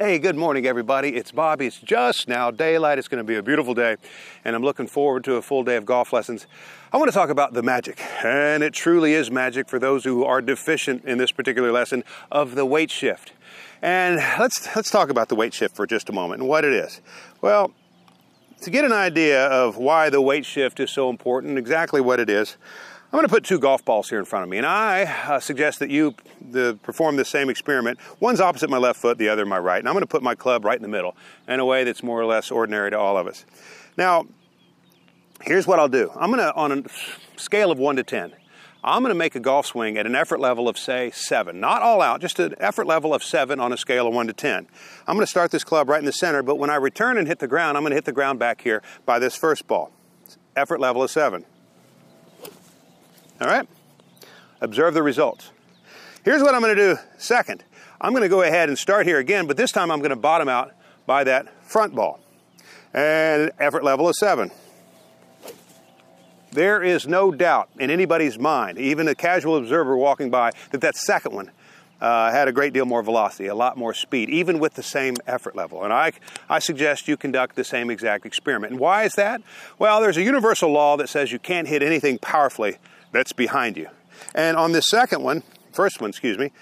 Hey, good morning, everybody. It's Bobby. It's just now daylight. It's going to be a beautiful day, and I'm looking forward to a full day of golf lessons. I want to talk about the magic, and it truly is magic for those who are deficient in this particular lesson of the weight shift. And let's let's talk about the weight shift for just a moment and what it is. Well, to get an idea of why the weight shift is so important, exactly what it is, I'm going to put two golf balls here in front of me, and I uh, suggest that you the, perform the same experiment. One's opposite my left foot, the other my right, and I'm going to put my club right in the middle in a way that's more or less ordinary to all of us. Now, here's what I'll do. I'm going to, on a scale of 1 to 10, I'm going to make a golf swing at an effort level of, say, 7. Not all out, just an effort level of 7 on a scale of 1 to 10. I'm going to start this club right in the center, but when I return and hit the ground, I'm going to hit the ground back here by this first ball. Effort level of 7. All right? Observe the results. Here's what I'm going to do second. I'm going to go ahead and start here again, but this time I'm going to bottom out by that front ball. And effort level is 7. There is no doubt in anybody's mind, even a casual observer walking by, that that second one uh, had a great deal more velocity, a lot more speed, even with the same effort level. And I, I suggest you conduct the same exact experiment. And why is that? Well, there's a universal law that says you can't hit anything powerfully that's behind you. And on this second one, first one, excuse me,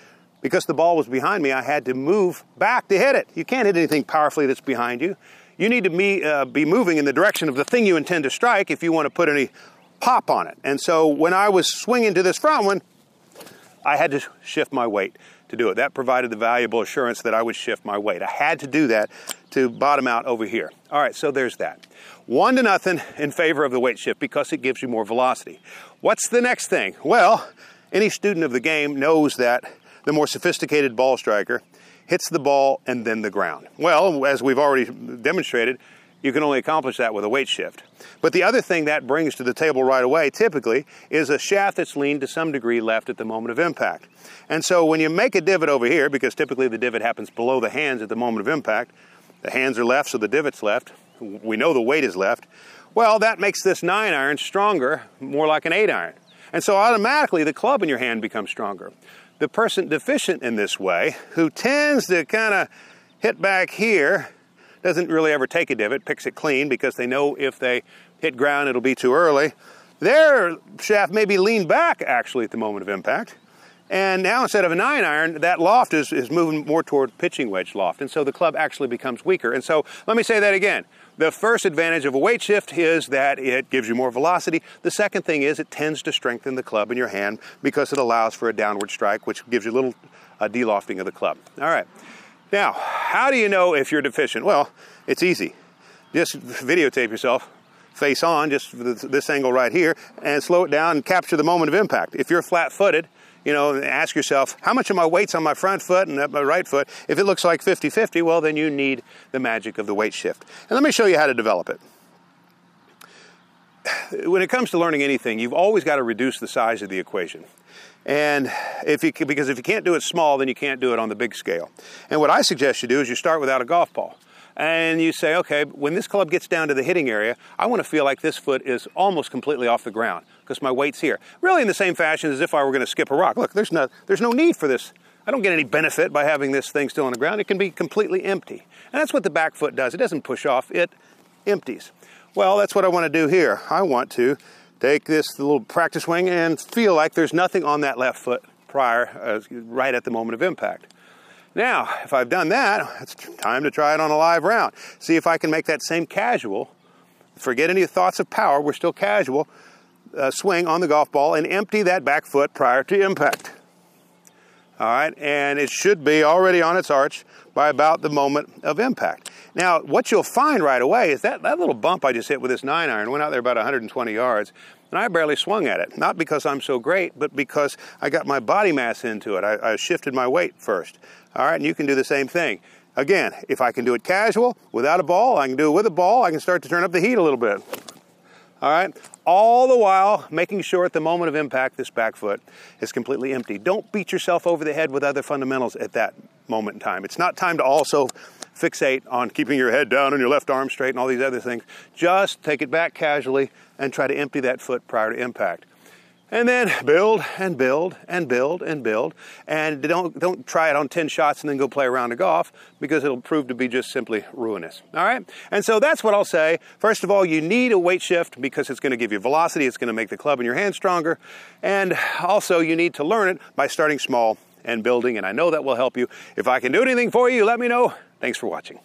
because the ball was behind me, I had to move back to hit it. You can't hit anything powerfully that's behind you. You need to be, uh, be moving in the direction of the thing you intend to strike if you want to put any pop on it. And so when I was swinging to this front one, I had to shift my weight to do it. That provided the valuable assurance that I would shift my weight. I had to do that to bottom out over here. All right, so there's that. One to nothing in favor of the weight shift because it gives you more velocity. What's the next thing? Well, any student of the game knows that the more sophisticated ball striker hits the ball and then the ground. Well, as we've already demonstrated, you can only accomplish that with a weight shift. But the other thing that brings to the table right away, typically, is a shaft that's leaned to some degree left at the moment of impact. And so when you make a divot over here, because typically the divot happens below the hands at the moment of impact, the hands are left, so the divot's left. We know the weight is left. Well, that makes this nine iron stronger, more like an eight iron. And so automatically the club in your hand becomes stronger. The person deficient in this way, who tends to kind of hit back here, doesn't really ever take a divot, picks it clean because they know if they hit ground it'll be too early. Their shaft may be leaned back actually at the moment of impact. And now instead of a nine iron, that loft is, is moving more toward pitching wedge loft. And so the club actually becomes weaker. And so let me say that again. The first advantage of a weight shift is that it gives you more velocity. The second thing is it tends to strengthen the club in your hand because it allows for a downward strike, which gives you a little uh, delofting of the club. All right. Now, how do you know if you're deficient? Well, it's easy. Just videotape yourself, face on, just this angle right here, and slow it down and capture the moment of impact. If you're flat footed, you know, ask yourself, how much of my weight's on my front foot and my right foot? If it looks like 50 50, well, then you need the magic of the weight shift. And let me show you how to develop it. When it comes to learning anything, you've always got to reduce the size of the equation. And if you because if you can't do it small, then you can't do it on the big scale. And what I suggest you do is you start without a golf ball. And you say, okay, when this club gets down to the hitting area, I want to feel like this foot is almost completely off the ground because my weight's here. Really, in the same fashion as if I were going to skip a rock. Look, there's no, there's no need for this. I don't get any benefit by having this thing still on the ground. It can be completely empty. And that's what the back foot does. It doesn't push off, it empties. Well, that's what I want to do here. I want to take this little practice swing and feel like there's nothing on that left foot prior, uh, right at the moment of impact. Now, if I've done that, it's time to try it on a live round. See if I can make that same casual, forget any thoughts of power, we're still casual, uh, swing on the golf ball and empty that back foot prior to impact. All right, and it should be already on its arch by about the moment of impact. Now, what you'll find right away is that that little bump I just hit with this nine iron went out there about 120 yards, and I barely swung at it. Not because I'm so great, but because I got my body mass into it. I, I shifted my weight first. All right, and you can do the same thing. Again, if I can do it casual, without a ball, I can do it with a ball, I can start to turn up the heat a little bit. All right, all the while making sure at the moment of impact this back foot is completely empty. Don't beat yourself over the head with other fundamentals at that moment in time. It's not time to also fixate on keeping your head down and your left arm straight and all these other things. Just take it back casually and try to empty that foot prior to impact. And then build and build and build and build. And don't don't try it on 10 shots and then go play around a golf because it'll prove to be just simply ruinous. All right? And so that's what i'll say. First of all you need a weight shift because it's going to give you velocity. It's going to make the club in your hand stronger. And also you need to learn it by starting small and building. And i know that will help you. If i can do anything for you let me know. Thanks for watching